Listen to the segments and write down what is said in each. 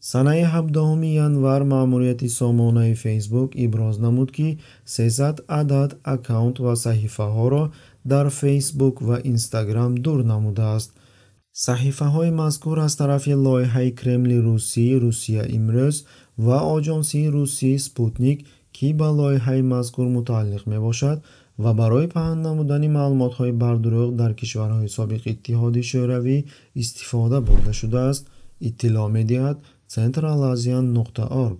санаи 17 январ маъмурияти сомонаи фейсбук иброз намуд ки 300 адад аккаунт ва саҳифаҳоро дар фейсбук ва инстаграм дур намудааст. Саҳифаҳои мазкур аз тарафи лоиҳаи кремли русӣ русия имрӯз ва оҷонсии русӣ спутник ки ба лоиҳаи мазкур мутааллиқ мебошад ва барои паҳн намудани маълумотҳои бардурӯғ дар кишварҳои собиқи иттиҳоди шӯравӣ истифода бурда шудааст. Иттилоъ медиҳад centralasian.org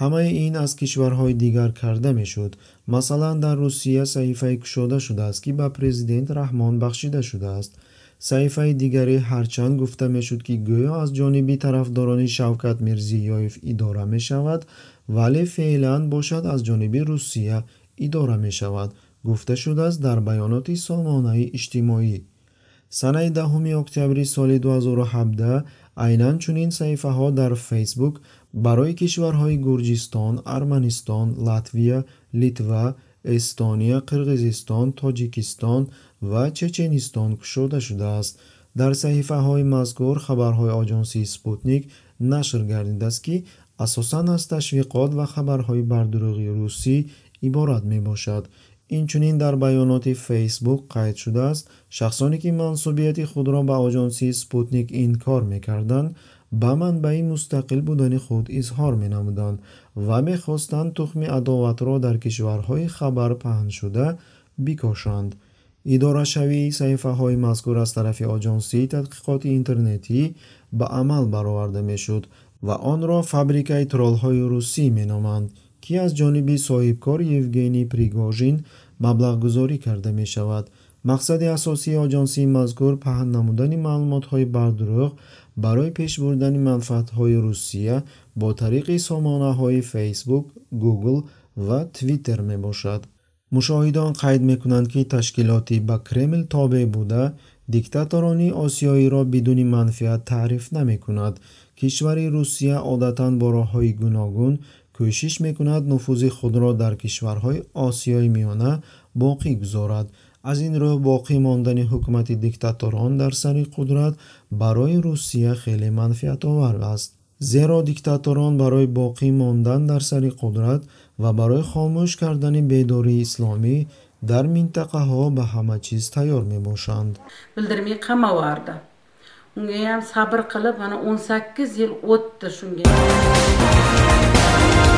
ҳамаи ин аз кишварҳои дигар карда мешуд. Масалан дар русия саҳифае кушода шудааст ки ба президент раҳмон бахшида шудааст. Саҳифаи дигаре ҳарчанд гуфта мешуд ки гӯё аз ҷониби тарафдорони шавкат мирзиёев идора мешавад вале феълан бошад аз ҷониби русия идора мешавад. Гуфта шудааст дар баёноти сомонаи иҷтимоӣ санаи 10 октябри соли 2017 айнан чунин саҳифаҳо дар фейсбук барои кишварҳои гурҷистон арманистон латвия литва эстония қирғизистон тоҷикистон ва чеченистон кушода шудааст. Дар саҳифаҳои мазкур хабарҳои оҷонсии спутник нашр гардидааст ки асосан аз ташвиқот ва хабарҳои бардурӯғи русӣ иборат мебошад инчунин дар баёноти фейсбук қайд шудааст? Шахсоне ки мансубияти худро ба оҷонсии спутник инкор мекарданд ба манбаи мустақил будани худ изҳор менамуданд ва мехостанд тухми адоватро дар кишварҳои хабар паҳншуда бикошанд. Идорашавии саҳифаҳои мазкур аз тарафи оҷонсии тадқиқоти интернетӣ ба амал бароварда мешуд ва онро фабрикаи тролҳои русӣ меноманд ки аз ҷониби соҳибкор евгений пригожин маблағгузорӣ карда мешавад. Мақсади асосии оҷонсии мазкур паҳн намудани маълумотҳои бардурӯғ барои пеш бурдани манфаатҳои русия бо тариқи сомонаҳои фейсбук гугл ва твиттер мебошад. Мушоҳидон қайд мекунанд ки ташкилоти ба кремл тобеъ буда диктаторони осиёиро бидуни манфиат таъриф намекунад. Кишвари русия одатан бо роҳҳои гуногун кӯшиш мекунад нуфузи худро дар кишварҳои осиёи миёна боқӣ гузорад. Аз ин рӯ боқӣ мондани ҳукумати диктаторон дар сари қудрат барои русия хеле манфиатовар аст. Зеро диктаторон барои боқӣ мондан дар сари қудрат ва барои хомӯш кардани бедории исломӣ дар минтақаҳо ба ҳама чиз тайёр мебошанд. Билдирмай қамаварди унгаям сабр қилиб ана он саккиз йил o'tdi shunga Thank you.